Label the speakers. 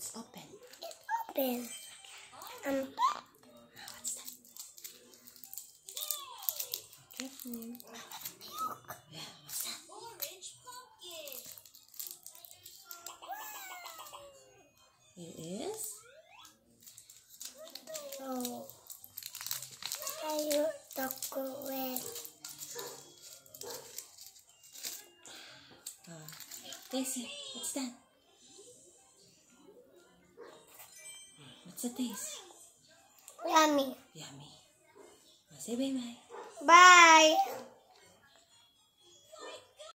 Speaker 1: Let's open.
Speaker 2: Open. Um,
Speaker 1: What's that? Careful. Yeah, what's that?
Speaker 3: Orange pumpkin.
Speaker 1: It is?
Speaker 2: so. Tayo chocolate.
Speaker 1: Uh, it. What's that? What's the taste?
Speaker 2: Yummy.
Speaker 1: Yummy. Say bye-bye.
Speaker 2: Bye.